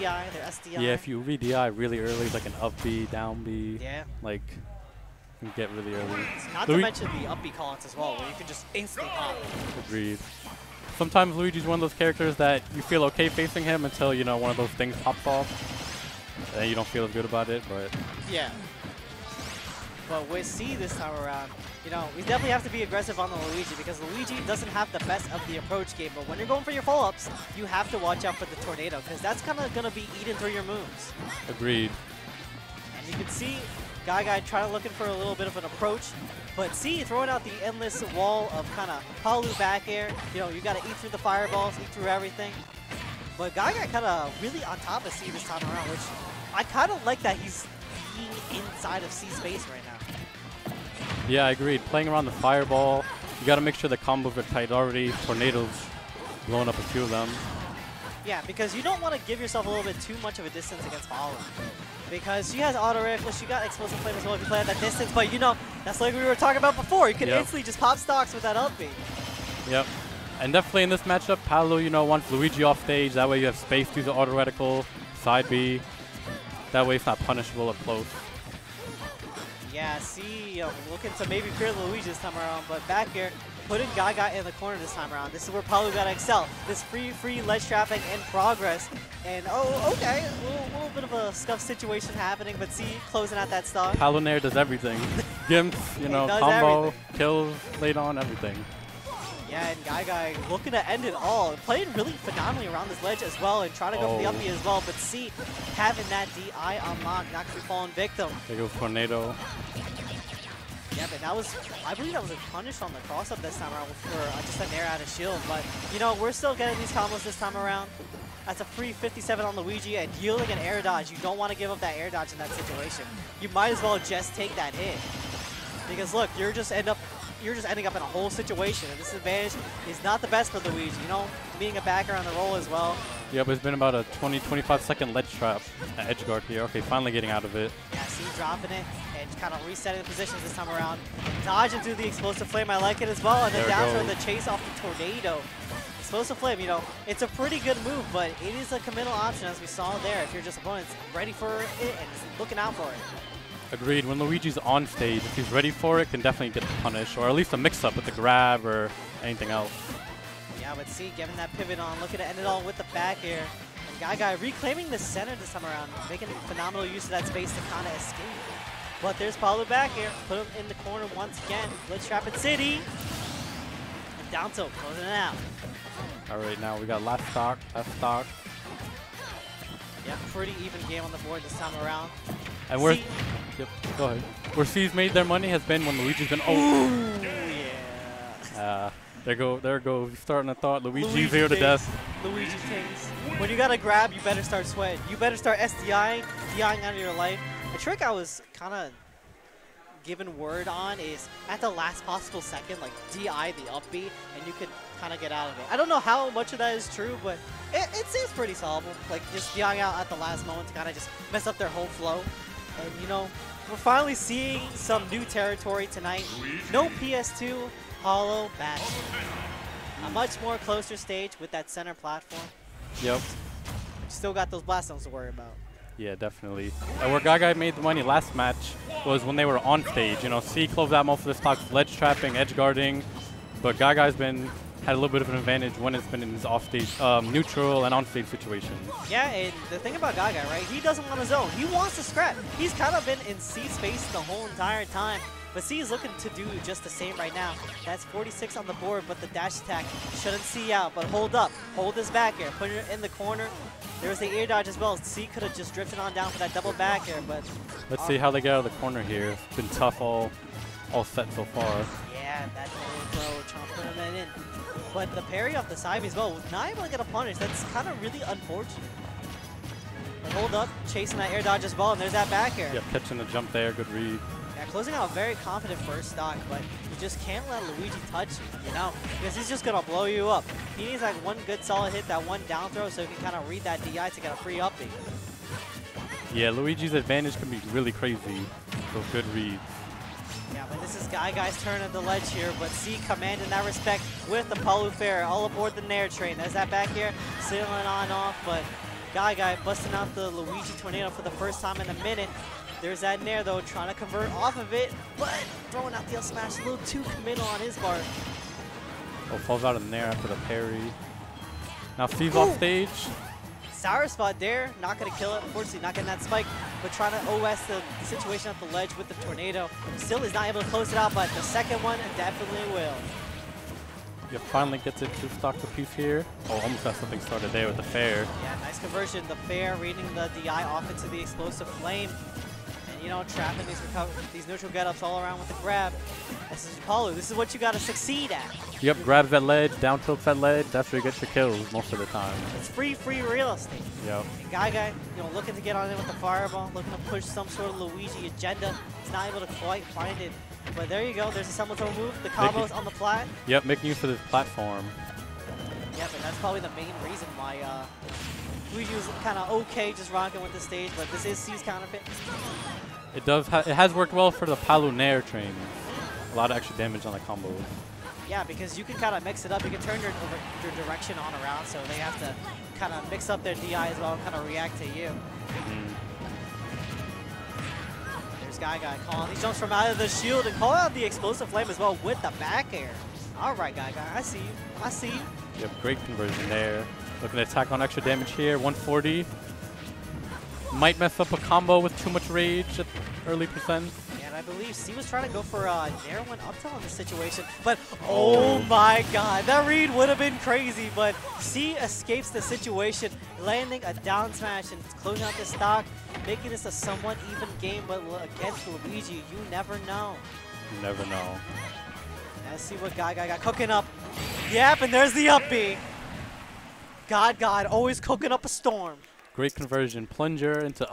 DI, their SDI. Yeah, if you read DI really early, like an up B, down B, Yeah. like can get really early. Not Louis- to mention the up B call-outs as well, where you can just instantly pop. Agreed. Sometimes Luigi's one of those characters that you feel okay facing him until, you know, one of those things pops off. And you don't feel as good about it, but Yeah. But with Cee this time around, you know, we definitely have to be aggressive on the Luigi because Luigi doesn't have the best of the approach game. But when you're going for your follow-ups, you have to watch out for the tornado because that's kind of going to be eaten through your moves. agreed. And you can see GuyGuy trying to looking for a little bit of an approach. But see, throwing out the endless wall of kind of Palu back air. You know, you got to eat through the fireballs, eat through everything. But GuyGuy kind of really on top of Cee this time around, which I kind of like that he's being inside of Cee space right now. Yeah, I agreed. Playing around the fireball, you got to make sure the combos are tight already. Tornadoes blowing up a few of them. Yeah, because you don't want to give yourself a little bit too much of a distance against Palu. Because she has auto reticle, she got explosive flame as well if you play at that distance, but you know, that's like we were talking about before. You can Yep. instantly just pop stocks with that up. Yep. And definitely in this matchup, Palu, you know, wants Luigi off stage. That way you have space to use the auto reticle, side B. That way it's not punishable up close. Yeah, see, um, looking to maybe fear Luigi this time around, but back here, putting Gaga in the corner this time around. This is where Palu got to excel. This free, free ledge traffic in progress. And, oh, okay, a little, little bit of a scuff situation happening, but see, closing out that stock. Palu Nair does everything. Gimps, you know, combo, everything. kills, late on, everything. Yeah, and GuyGuy looking to end it all. Playing really phenomenally around this ledge as well and trying to go for the Oh. uppie as well. But see, having that DI unlocked, not actually falling victim. There goes Tornado. Yeah, but that was, I believe that was a punish on the cross up this time around for uh, just an air out of shield. But, you know, we're still getting these combos this time around. That's a free 57 on Luigi and yielding an air dodge. You don't want to give up that air dodge in that situation. You might as well just take that hit. Because look, you're just end up you're just ending up in a whole situation. And this advantage is not the best for Luigi, you know, being a backer on the roll as well. Yep, it's been about a 20, 25 second ledge trap at edge guard here. Okay, finally getting out of it. Yeah, see dropping it and kind of resetting the positions this time around. Dodging through the explosive flame, I like it as well. And then down throw the chase off the tornado. Explosive flame, you know, it's a pretty good move, but it is a committal option as we saw there if your just opponent's ready for it and looking out for it. Agreed. When Luigi's on stage, if he's ready for it, can definitely get the punish, or at least a mix-up with the grab or anything else. Yeah, but see, getting that pivot on, looking to end it all with the back air. And GuyGuy reclaiming the center this time around, making phenomenal use of that space to kind of escape. But there's Palu back here, put him in the corner once again. Blitz Rapid City. And down tilt, closing it out. All right, now we got last stock, last stock, Yeah, pretty even game on the board this time around. and we're See- yep. Go ahead. Where Cee's made their money has been when Luigi's been oh. Yeah. Uh, there go, there go. Starting a thought. Luigi Luigi zero to death. Luigi Kings. When you gotta grab, you better start sweating. You better start SDIing, DIing out of your life. A trick I was kind of given word on is at the last possible second, like DI the up B, and you could kind of get out of it. I don't know how much of that is true, but it, it seems pretty solvable. Like just DIing out at the last moment to kind of just mess up their whole flow. And you know, we're finally seeing some new territory tonight. No PS2 Hollow Bastion. A much more closer stage with that center platform. Yep. Still got those blast zones to worry about. Yeah, definitely. And where Gaga made the money last match was when they were on stage. You know, Cee closed out most of the stocks, ledge trapping, edge guarding, but Gaga's been had a little bit of an advantage when it's been in his off stage, um, neutral and on stage situations. Yeah, and the thing about Gaga, right? He doesn't want to zone. He wants to scrap. He's kind of been in Cee space the whole entire time. But Cee is looking to do just the same right now. That's 46 on the board, but the dash attack shouldn't see out. But hold up. Hold this back air. Put it in the corner. There was the air dodge as well. Cee could have just drifted on down for that double back air, but Let's see how they get out of the corner here. It's been tough all, all set so far. Yeah, that But the parry off the side as well, not able to get a punish. That's kind of really unfortunate. Hold up, chasing that air dodge as well, and there's that back air. Yeah, catching the jump there, good read. Yeah, closing out a very confident first stock, but you just can't let Luigi touch you, you know? Because he's just going to blow you up. He needs like one good solid hit, that one down throw, so he can kind of read that DI to get a free uppie. Yeah, Luigi's advantage can be really crazy. So good reads. Yeah, but this is GuyGuy's turn at the ledge here, but Cee command in that respect with the Palu Fair all aboard the Nair train. There's that back here, sailing on off, but GuyGuy busting out the Luigi Tornado for the first time in a minute. There's that Nair though, trying to convert off of it, but throwing out the L smash a little too committal on his part. Oh, falls out in there after the parry. Now Steve's off stage. Sour spot there, not gonna kill it. Unfortunately, not getting that spike, but trying to OS the situation at the ledge with the tornado. Still is not able to close it out, but the second one definitely will. You finally gets it to stock the piece here. Oh, almost got something started there with the fair. Yeah, nice conversion. The fair reading the DI off into the explosive flame. You know, trapping these recover these neutral get-ups all around with the grab. This is Palu. This is what you got to succeed at. Yep, grabs that ledge, down tilts that ledge. That's where you get your kills most of the time. It's free, free real estate. Yep. And GuyGuy, you know, looking to get on in with the fireball, looking to push some sort of Luigi agenda. He's not able to quite find it. But there you go. There's a Summertone move. The combos on the flat. Yep, making use of this platform. Yeah, but that's probably the main reason why uh, Luigi was kind of okay just rocking with the stage. But this is Cee's counterpick. It does. Ha it has worked well for the Palu Nair train. A lot of extra damage on the combo. Yeah, because you can kind of mix it up. You can turn your, your direction on around, so they have to kind of mix up their DI as well and kind of react to you. Mm. There's GuyGuy calling. He jumps from out of the shield and call out the explosive flame as well with the back air. All right, GuyGuy, I see you. I see you. Yep, great conversion there. Looking to attack on extra damage here. 140. Might mess up a combo with too much rage at early percent. And I believe Cee was trying to go for uh, Nair one up in this situation, but oh my god, that read would have been crazy, but Cee escapes the situation, landing a down smash and closing out the stock, making this a somewhat even game, but against Luigi, you never know. You never know. Let's see what GuyGuy got cooking up. Yep, and there's the up B. God God, always cooking up a storm. Great conversion. Plunger into